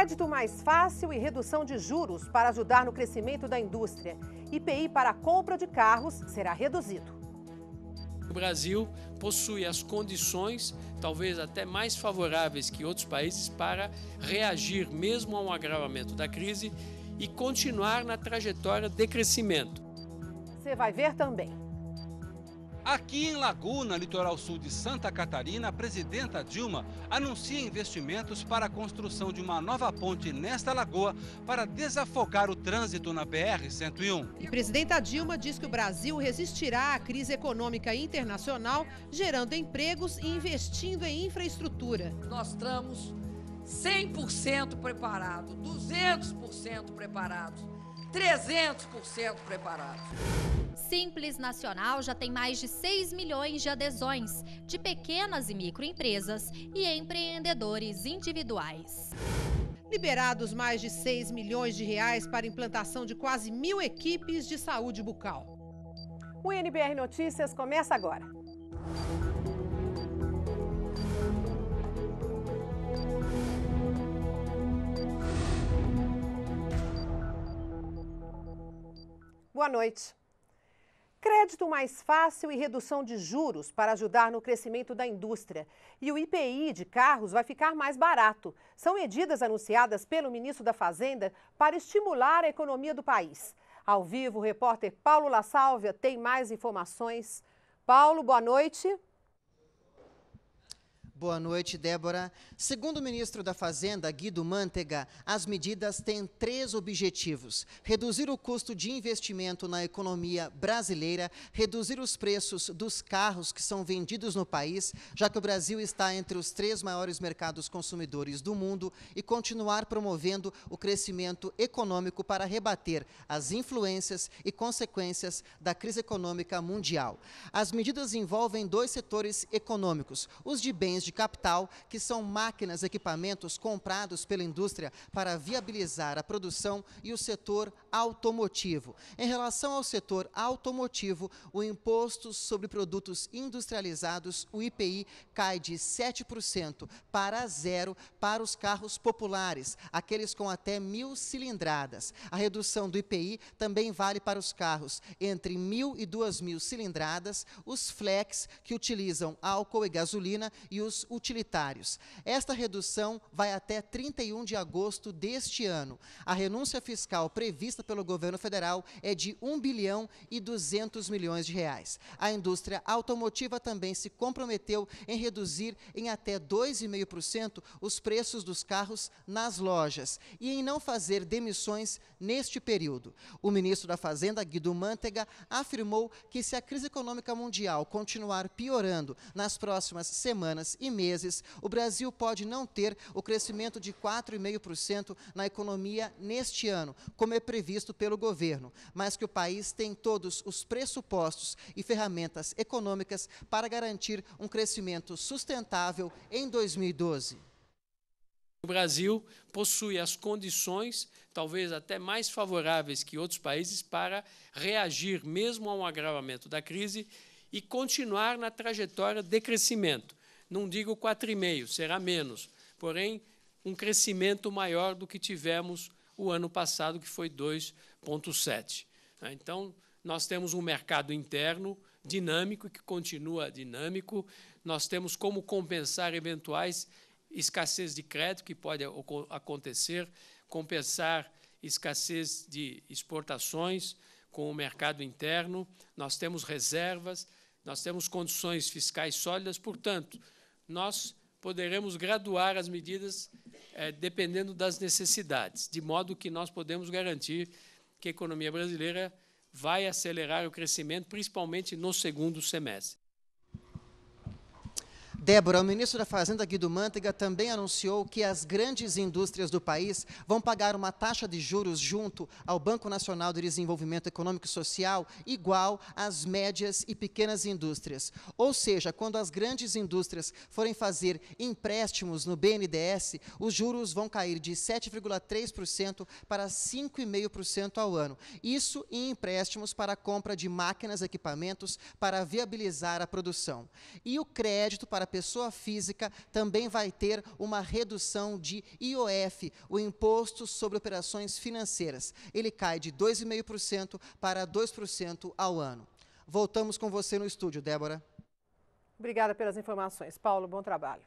Crédito mais fácil e redução de juros para ajudar no crescimento da indústria. IPI para a compra de carros será reduzido. O Brasil possui as condições, talvez até mais favoráveis que outros países, para reagir mesmo a um agravamento da crise e continuar na trajetória de crescimento. Você vai ver também. Aqui em Laguna, litoral sul de Santa Catarina, a presidenta Dilma anuncia investimentos para a construção de uma nova ponte nesta lagoa para desafogar o trânsito na BR-101. E presidenta Dilma diz que o Brasil resistirá à crise econômica internacional, gerando empregos e investindo em infraestrutura. Nós estamos 100% preparados, 200% preparados, 300% preparados. Simples Nacional já tem mais de 6 milhões de adesões de pequenas e microempresas e empreendedores individuais. Liberados mais de 6 milhões de reais para implantação de quase mil equipes de saúde bucal. O NBR Notícias começa agora. Boa noite. Crédito mais fácil e redução de juros para ajudar no crescimento da indústria. E o IPI de carros vai ficar mais barato. São medidas anunciadas pelo ministro da Fazenda para estimular a economia do país. Ao vivo, o repórter Paulo La Sálvia tem mais informações. Paulo, boa noite. Boa noite, Débora. Segundo o ministro da Fazenda, Guido Mantega, as medidas têm três objetivos: reduzir o custo de investimento na economia brasileira, reduzir os preços dos carros que são vendidos no país, já que o Brasil está entre os três maiores mercados consumidores do mundo, e continuar promovendo o crescimento econômico para rebater as influências e consequências da crise econômica mundial. As medidas envolvem dois setores econômicos: os de bens de de capital, que são máquinas, equipamentos comprados pela indústria para viabilizar a produção e o setor automotivo. Em relação ao setor automotivo, o imposto sobre produtos industrializados, o IPI, cai de 7% para zero para os carros populares, aqueles com até mil cilindradas. A redução do IPI também vale para os carros entre mil e duas mil cilindradas, os flex, que utilizam álcool e gasolina, e os utilitários. Esta redução vai até 31 de agosto deste ano. A renúncia fiscal prevista pelo governo federal é de 1 bilhão e 200 milhões de reais. A indústria automotiva também se comprometeu em reduzir em até 2,5% os preços dos carros nas lojas e em não fazer demissões neste período. O ministro da Fazenda, Guido Mantega, afirmou que se a crise econômica mundial continuar piorando nas próximas semanas e meses, o Brasil pode não ter o crescimento de 4,5% na economia neste ano, como é previsto pelo governo, mas que o país tem todos os pressupostos e ferramentas econômicas para garantir um crescimento sustentável em 2012. O Brasil possui as condições, talvez até mais favoráveis que outros países, para reagir mesmo a um agravamento da crise e continuar na trajetória de crescimento não digo 4,5, será menos, porém um crescimento maior do que tivemos o ano passado, que foi 2,7. Né? Então, nós temos um mercado interno dinâmico que continua dinâmico. Nós temos como compensar eventuais escassez de crédito que pode acontecer, compensar escassez de exportações com o mercado interno. Nós temos reservas, nós temos condições fiscais sólidas, portanto, nós poderemos graduar as medidas é, dependendo das necessidades, de modo que nós podemos garantir que a economia brasileira vai acelerar o crescimento, principalmente no segundo semestre. Débora, o ministro da Fazenda, Guido Mantega, também anunciou que as grandes indústrias do país vão pagar uma taxa de juros junto ao Banco Nacional de Desenvolvimento Econômico e Social igual às médias e pequenas indústrias. Ou seja, quando as grandes indústrias forem fazer empréstimos no BNDES, os juros vão cair de 7,3% para 5,5% ao ano. Isso em empréstimos para a compra de máquinas e equipamentos para viabilizar a produção. E o crédito para pessoa física também vai ter uma redução de IOF, o Imposto sobre Operações Financeiras. Ele cai de 2,5% para 2% ao ano. Voltamos com você no estúdio, Débora. Obrigada pelas informações. Paulo, bom trabalho.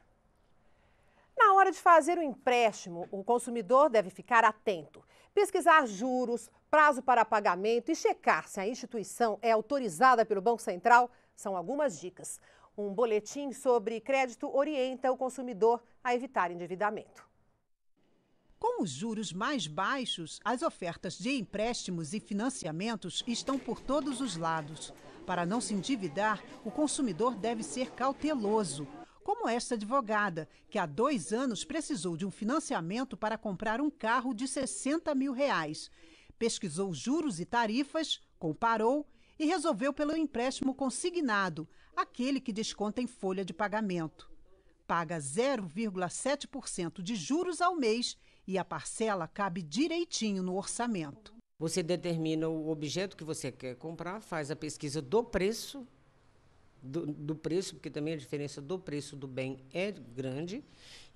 Na hora de fazer o empréstimo, o consumidor deve ficar atento, pesquisar juros, prazo para pagamento e checar se a instituição é autorizada pelo Banco Central são algumas dicas. Um boletim sobre crédito orienta o consumidor a evitar endividamento. Com os juros mais baixos, as ofertas de empréstimos e financiamentos estão por todos os lados. Para não se endividar, o consumidor deve ser cauteloso como esta advogada, que há dois anos precisou de um financiamento para comprar um carro de 60 mil reais. Pesquisou juros e tarifas, comparou e resolveu pelo empréstimo consignado, aquele que desconta em folha de pagamento. Paga 0,7% de juros ao mês e a parcela cabe direitinho no orçamento. Você determina o objeto que você quer comprar, faz a pesquisa do preço do, do, preço, porque também a diferença do preço do bem é grande,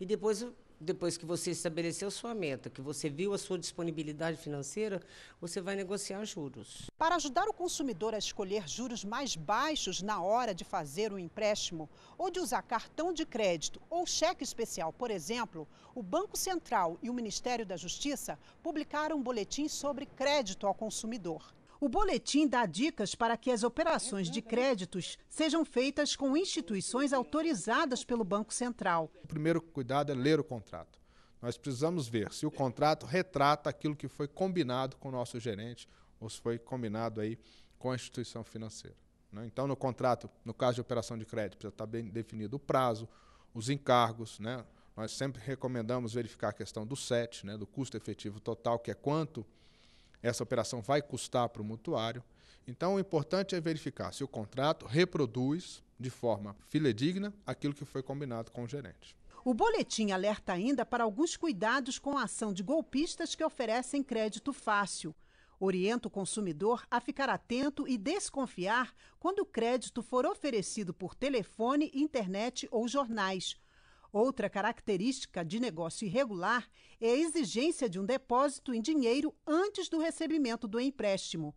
e depois, depois que você estabeleceu sua meta, que você viu a sua disponibilidade financeira, você vai negociar juros. Para ajudar o consumidor a escolher juros mais baixos na hora de fazer um empréstimo, ou de usar cartão de crédito ou cheque especial, por exemplo, o Banco Central e o Ministério da Justiça publicaram um boletim sobre crédito ao consumidor. O boletim dá dicas para que as operações de créditos sejam feitas com instituições autorizadas pelo Banco Central. O primeiro cuidado é ler o contrato. Nós precisamos ver se o contrato retrata aquilo que foi combinado com o nosso gerente ou se foi combinado aí com a instituição financeira. Né? Então, no contrato, no caso de operação de crédito, precisa estar bem definido o prazo, os encargos. Né? Nós sempre recomendamos verificar a questão do SET, né? do custo efetivo total, que é quanto essa operação vai custar para o mutuário. Então, o importante é verificar se o contrato reproduz de forma filedigna aquilo que foi combinado com o gerente. O boletim alerta ainda para alguns cuidados com a ação de golpistas que oferecem crédito fácil. Orienta o consumidor a ficar atento e desconfiar quando o crédito for oferecido por telefone, internet ou jornais. Outra característica de negócio irregular é a exigência de um depósito em dinheiro antes do recebimento do empréstimo.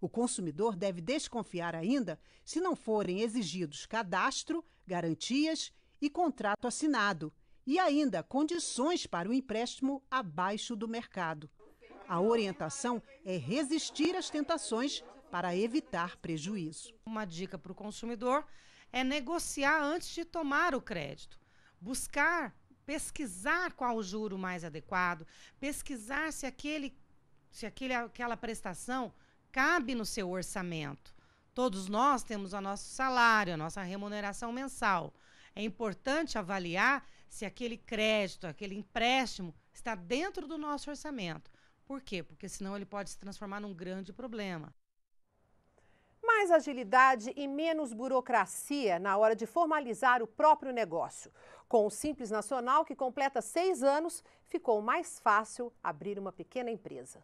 O consumidor deve desconfiar ainda se não forem exigidos cadastro, garantias e contrato assinado, e ainda condições para o empréstimo abaixo do mercado. A orientação é resistir às tentações para evitar prejuízo. Uma dica para o consumidor é negociar antes de tomar o crédito buscar pesquisar qual o juro mais adequado, pesquisar se aquele se aquele, aquela prestação cabe no seu orçamento. Todos nós temos o nosso salário, a nossa remuneração mensal. É importante avaliar se aquele crédito, aquele empréstimo está dentro do nosso orçamento. Por quê? Porque senão ele pode se transformar num grande problema mais agilidade e menos burocracia na hora de formalizar o próprio negócio. Com o Simples Nacional, que completa seis anos, ficou mais fácil abrir uma pequena empresa.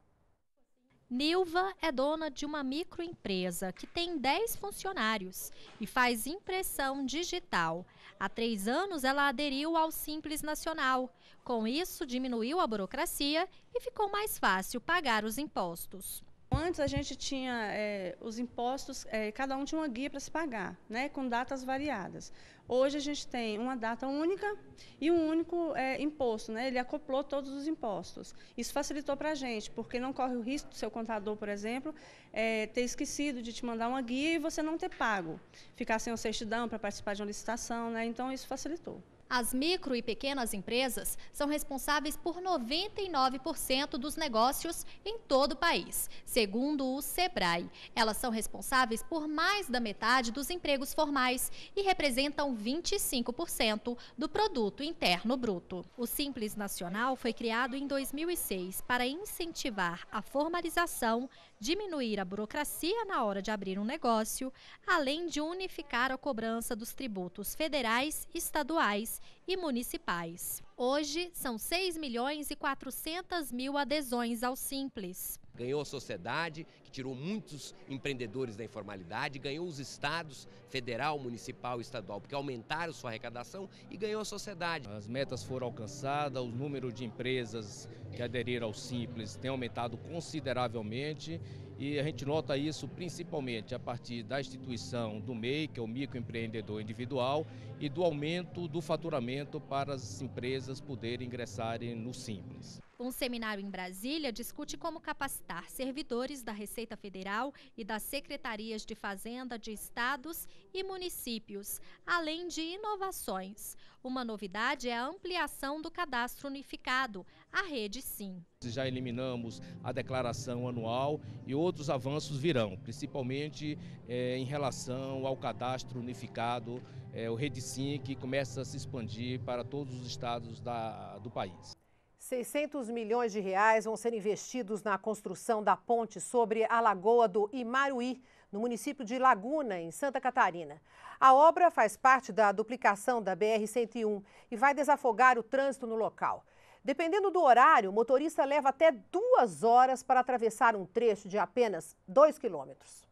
Nilva é dona de uma microempresa que tem 10 funcionários e faz impressão digital. Há três anos, ela aderiu ao Simples Nacional. Com isso, diminuiu a burocracia e ficou mais fácil pagar os impostos. Antes a gente tinha é, os impostos, é, cada um tinha uma guia para se pagar, né, com datas variadas. Hoje a gente tem uma data única e um único é, imposto, né? Ele acoplou todos os impostos. Isso facilitou para a gente, porque não corre o risco do seu contador, por exemplo, é, ter esquecido de te mandar uma guia e você não ter pago, ficar sem o certidão para participar de uma licitação, né? Então isso facilitou. As micro e pequenas empresas são responsáveis por 99% dos negócios em todo o país, segundo o Sebrae. Elas são responsáveis por mais da metade dos empregos formais e representam 25% do produto interno bruto. O Simples Nacional foi criado em 2006 para incentivar a formalização diminuir a burocracia na hora de abrir um negócio, além de unificar a cobrança dos tributos federais, estaduais e municipais. Hoje, são 6 milhões e 400 mil adesões ao Simples. Ganhou a sociedade, que tirou muitos empreendedores da informalidade, ganhou os estados, federal, municipal e estadual, porque aumentaram sua arrecadação e ganhou a sociedade. As metas foram alcançadas, o número de empresas que aderiram ao Simples tem aumentado consideravelmente e a gente nota isso principalmente a partir da instituição do MEI, que é o microempreendedor individual, e do aumento do faturamento para as empresas poderem ingressarem no Simples. Um seminário em Brasília discute como capacitar servidores da Receita Federal e das secretarias de Fazenda de estados e municípios, além de inovações. Uma novidade é a ampliação do cadastro unificado, a rede Sim. Já eliminamos a declaração anual e outros avanços virão, principalmente é, em relação ao cadastro unificado, é, o Rede Sim, que começa a se expandir para todos os estados da, do país. 600 milhões de reais vão ser investidos na construção da ponte sobre a Lagoa do Imaruí, no município de Laguna, em Santa Catarina. A obra faz parte da duplicação da BR-101 e vai desafogar o trânsito no local. Dependendo do horário, o motorista leva até duas horas para atravessar um trecho de apenas dois quilômetros.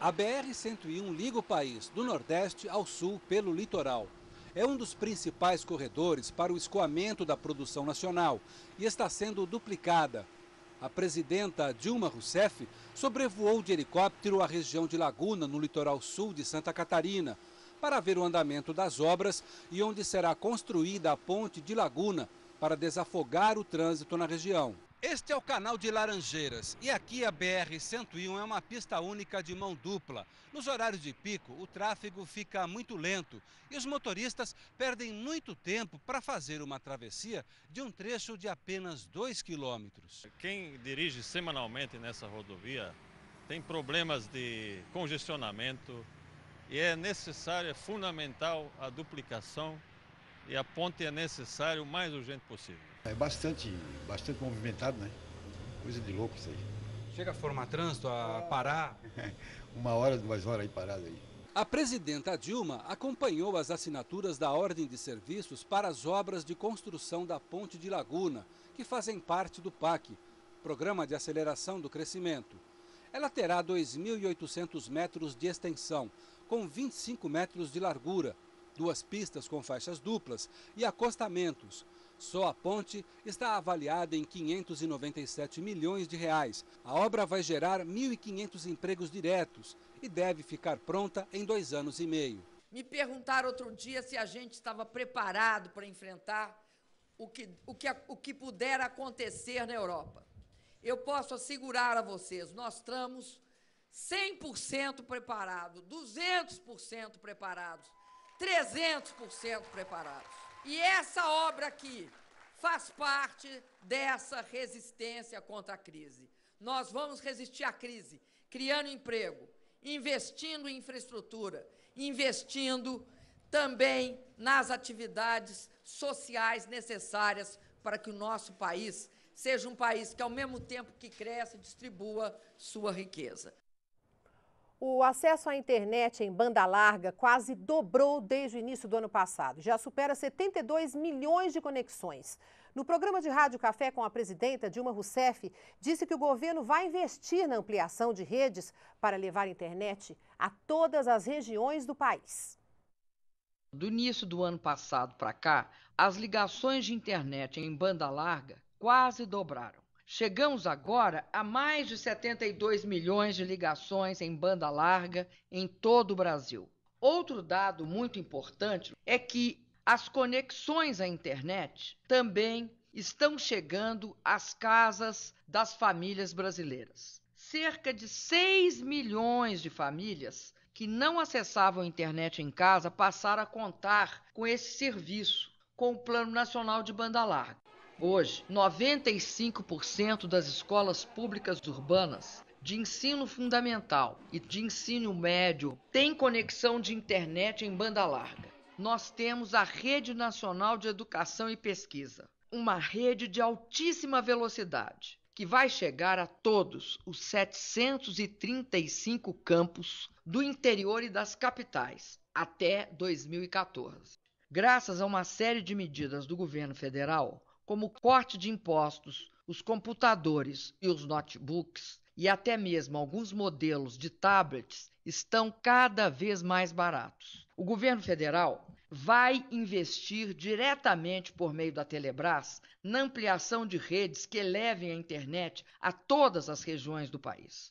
A BR-101 liga o país do Nordeste ao Sul pelo litoral é um dos principais corredores para o escoamento da produção nacional e está sendo duplicada. A presidenta Dilma Rousseff sobrevoou de helicóptero a região de Laguna, no litoral sul de Santa Catarina, para ver o andamento das obras e onde será construída a ponte de Laguna para desafogar o trânsito na região. Este é o canal de Laranjeiras e aqui a BR-101 é uma pista única de mão dupla. Nos horários de pico, o tráfego fica muito lento e os motoristas perdem muito tempo para fazer uma travessia de um trecho de apenas 2 quilômetros. Quem dirige semanalmente nessa rodovia tem problemas de congestionamento e é necessário, é fundamental a duplicação e a ponte é necessário o mais urgente possível. É bastante, bastante movimentado, né? Coisa de louco isso aí. Chega a formar trânsito, a parar? Uma hora, duas horas aí parado aí. A presidenta Dilma acompanhou as assinaturas da ordem de serviços para as obras de construção da Ponte de Laguna, que fazem parte do PAC, Programa de Aceleração do Crescimento. Ela terá 2.800 metros de extensão, com 25 metros de largura, duas pistas com faixas duplas e acostamentos, só a ponte está avaliada em 597 milhões de reais. A obra vai gerar 1.500 empregos diretos e deve ficar pronta em dois anos e meio. Me perguntaram outro dia se a gente estava preparado para enfrentar o que, o, que, o que puder acontecer na Europa. Eu posso assegurar a vocês, nós estamos 100% preparados, 200% preparados, 300% preparados. E essa obra aqui faz parte dessa resistência contra a crise. Nós vamos resistir à crise, criando emprego, investindo em infraestrutura, investindo também nas atividades sociais necessárias para que o nosso país seja um país que, ao mesmo tempo que cresce, distribua sua riqueza. O acesso à internet em banda larga quase dobrou desde o início do ano passado. Já supera 72 milhões de conexões. No programa de Rádio Café com a presidenta Dilma Rousseff, disse que o governo vai investir na ampliação de redes para levar internet a todas as regiões do país. Do início do ano passado para cá, as ligações de internet em banda larga quase dobraram. Chegamos agora a mais de 72 milhões de ligações em banda larga em todo o Brasil. Outro dado muito importante é que as conexões à internet também estão chegando às casas das famílias brasileiras. Cerca de 6 milhões de famílias que não acessavam a internet em casa passaram a contar com esse serviço, com o Plano Nacional de Banda Larga. Hoje, 95% das escolas públicas urbanas de ensino fundamental e de ensino médio têm conexão de internet em banda larga. Nós temos a Rede Nacional de Educação e Pesquisa, uma rede de altíssima velocidade que vai chegar a todos os 735 campos do interior e das capitais até 2014. Graças a uma série de medidas do governo federal, como corte de impostos, Os computadores e os notebooks e até mesmo alguns modelos de tablets estão cada vez mais baratos. O governo federal vai investir diretamente por meio da Telebrás na ampliação de redes que levem a internet a todas as regiões do país.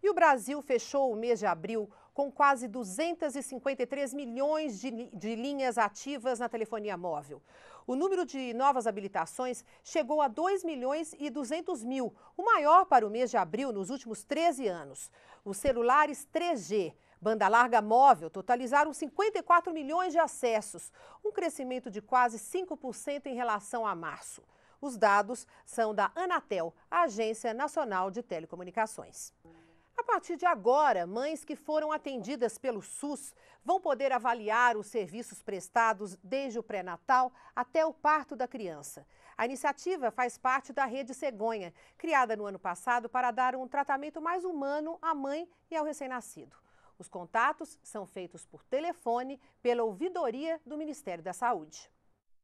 E o Brasil fechou o mês de abril com quase 253 milhões de, de, linhas ativas na telefonia móvel. O número de novas habilitações chegou a 2 milhões e 200 mil, o maior para o mês de abril nos últimos 13 anos. Os celulares 3G, banda larga móvel, totalizaram 54 milhões de acessos, um crescimento de quase 5% em relação a março. Os dados são da Anatel, Agência Nacional de Telecomunicações. A partir de agora, mães que foram atendidas pelo SUS vão poder avaliar os serviços prestados desde o pré-natal até o parto da criança. A iniciativa faz parte da Rede Cegonha, criada no ano passado para dar um tratamento mais humano à mãe e ao recém-nascido. Os contatos são feitos por telefone pela ouvidoria do Ministério da Saúde.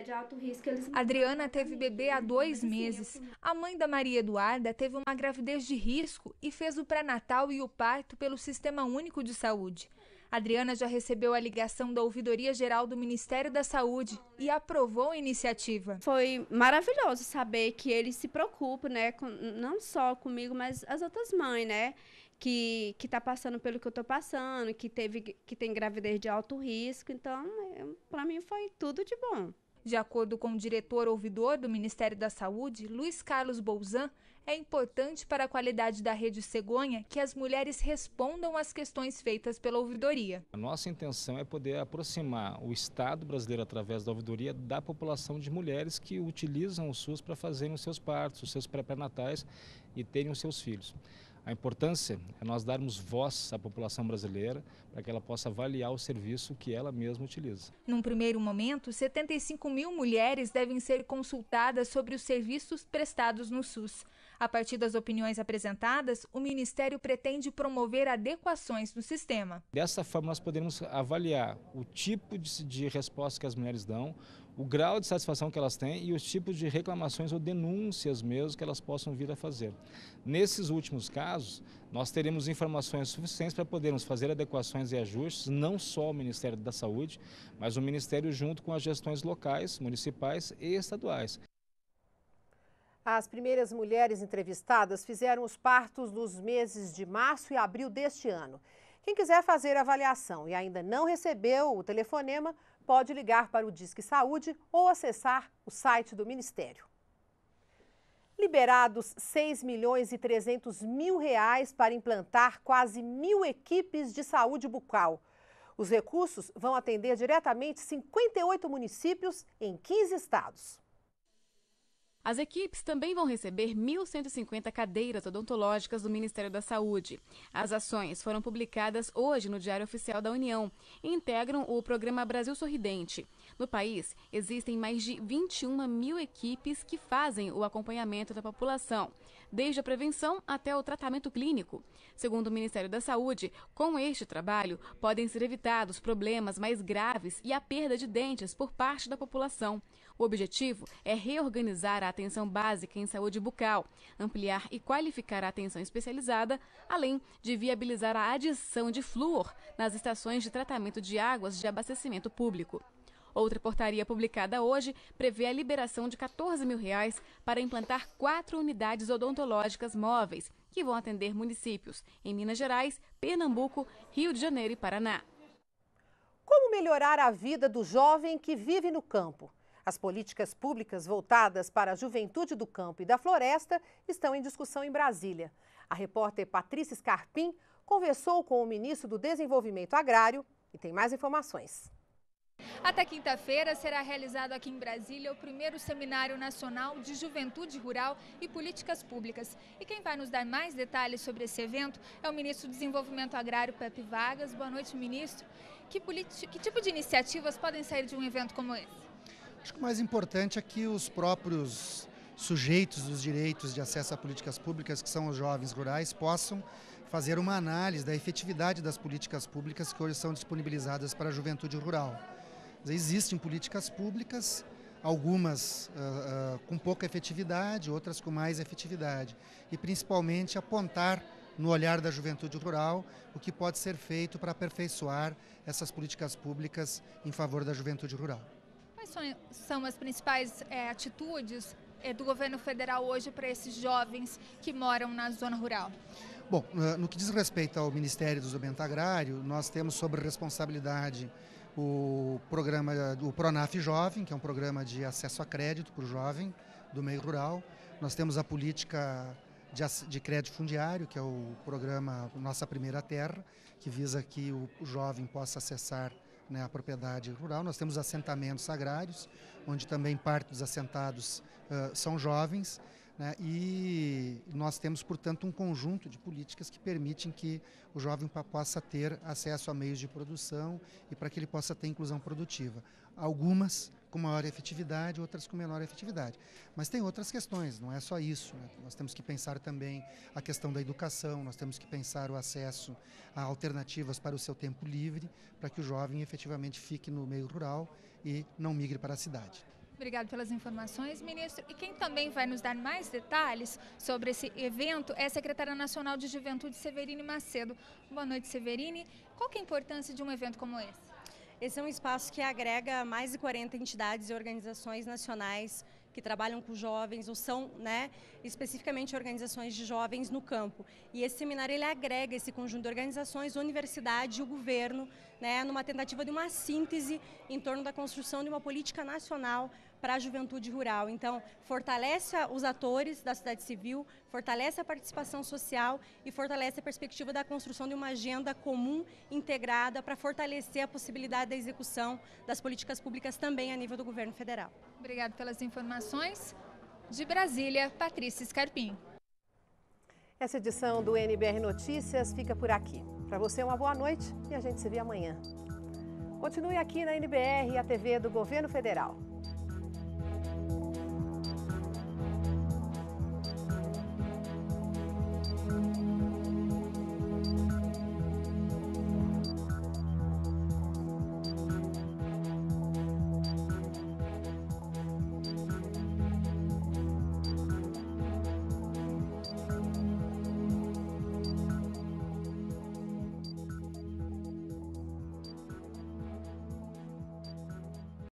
De alto risco, eles... Adriana teve bebê há dois meses. A mãe da Maria Eduarda teve uma gravidez de risco e fez o pré-natal e o parto pelo Sistema Único de Saúde. Adriana já recebeu a ligação da Ouvidoria Geral do Ministério da Saúde e aprovou a iniciativa. Foi maravilhoso saber que eles se preocupam, né, com, não só comigo, mas as outras mães, né, que que está passando pelo que eu estou passando, que teve que tem gravidez de alto risco. Então, para mim foi tudo de bom. De acordo com o diretor ouvidor do Ministério da Saúde, Luiz Carlos Bolzan, é importante para a qualidade da rede cegonha que as mulheres respondam às questões feitas pela ouvidoria. A nossa intenção é poder aproximar o Estado brasileiro, através da ouvidoria, da população de mulheres que utilizam o SUS para fazerem os seus partos, os seus pré-natais e terem os seus filhos. A importância é nós darmos voz à população brasileira para que ela possa avaliar o serviço que ela mesma utiliza. Num primeiro momento, 75 mil mulheres devem ser consultadas sobre os serviços prestados no SUS. A partir das opiniões apresentadas, o Ministério pretende promover adequações no sistema. Dessa forma, nós podemos avaliar o tipo de, de resposta que as mulheres dão, o grau de satisfação que elas têm e os tipos de reclamações ou denúncias mesmo que elas possam vir a fazer. Nesses últimos casos, nós teremos informações suficientes para podermos fazer adequações e ajustes, não só o Ministério da Saúde, mas o Ministério junto com as gestões locais, municipais e estaduais. As primeiras mulheres entrevistadas fizeram os partos nos meses de março e abril deste ano. Quem quiser fazer avaliação e ainda não recebeu o telefonema, pode ligar para o Disque Saúde ou acessar o site do Ministério. Liberados 6 milhões e 300 mil reais para implantar quase mil equipes de saúde bucal. Os recursos vão atender diretamente 58 municípios em 15 estados. As equipes também vão receber 1.150 cadeiras odontológicas do Ministério da Saúde. As ações foram publicadas hoje no Diário Oficial da União e integram o programa Brasil Sorridente. No país, existem mais de 21 mil equipes que fazem o acompanhamento da população, desde a prevenção até o tratamento clínico. Segundo o Ministério da Saúde, com este trabalho, podem ser evitados problemas mais graves e a perda de dentes por parte da população. O objetivo é reorganizar a atenção básica em saúde bucal, ampliar e qualificar a atenção especializada, além de viabilizar a adição de flúor nas estações de tratamento de águas de abastecimento público. Outra portaria publicada hoje prevê a liberação de 14 mil reais para implantar quatro unidades odontológicas móveis, que vão atender municípios em Minas Gerais, Pernambuco, Rio de Janeiro e Paraná. Como melhorar a vida do jovem que vive no campo? As políticas públicas voltadas para a juventude do campo e da floresta estão em discussão em Brasília. A repórter Patrícia Scarpim conversou com o ministro do Desenvolvimento Agrário e tem mais informações. Até quinta-feira será realizado aqui em Brasília o primeiro Seminário Nacional de Juventude Rural e Políticas Públicas. E quem vai nos dar mais detalhes sobre esse evento é o ministro do Desenvolvimento Agrário, Pepe Vargas. Boa noite, ministro. Que, que tipo de iniciativas podem sair de um evento como esse? Acho que o mais importante é que os próprios sujeitos dos direitos de acesso a políticas públicas, que são os jovens rurais, possam fazer uma análise da efetividade das políticas públicas que hoje são disponibilizadas para a juventude rural. Existem políticas públicas, algumas uh, uh, com pouca efetividade, outras com mais efetividade. E principalmente apontar no olhar da juventude rural o que pode ser feito para aperfeiçoar essas políticas públicas em favor da juventude rural. Quais são, as principais é, atitudes é, do governo federal hoje para esses jovens que moram na zona rural? Bom, no que diz respeito ao Ministério do Desenvolvimento Agrário, nós temos sobre responsabilidade o programa, o Pronaf Jovem, que é um programa de acesso a crédito para o jovem do meio rural. Nós temos a política de, de crédito fundiário, que é o programa Nossa Primeira Terra, que visa que o, o jovem possa acessar né, a propriedade rural. Nós temos assentamentos agrários, onde também parte dos assentados uh, são jovens. Né, e nós temos, portanto, um conjunto de políticas que permitem que o jovem possa ter acesso a meios de produção e para que ele possa ter inclusão produtiva. Algumas com maior efetividade, outras com menor efetividade. Mas tem outras questões, não é só isso. Né? Nós temos que pensar também a questão da educação, nós temos que pensar o acesso a alternativas para o seu tempo livre, para que o jovem efetivamente fique no meio rural e não migre para a cidade. Obrigado pelas informações, ministro. E quem também vai nos dar mais detalhes sobre esse evento é a secretária nacional de Juventude, Severine Macedo. Boa noite, Severine. Qual é a importância de um evento como esse? Esse é um espaço que agrega mais de 40 entidades e organizações nacionais que trabalham com jovens ou são, né, especificamente organizações de jovens no campo. E esse seminário ele agrega esse conjunto de organizações, universidade e o governo, né, numa tentativa de uma síntese em torno da construção de uma política nacional para a juventude rural. Então, fortalece os atores da sociedade civil, fortalece a participação social e fortalece a perspectiva da construção de uma agenda comum, integrada, para fortalecer a possibilidade da execução das políticas públicas também a nível do governo federal. Obrigada pelas informações. De Brasília, Patrícia Scarpim. Essa edição do NBR Notícias fica por aqui. Para você, uma boa noite e a gente se vê amanhã. Continue aqui na NBR, a TV do Governo Federal.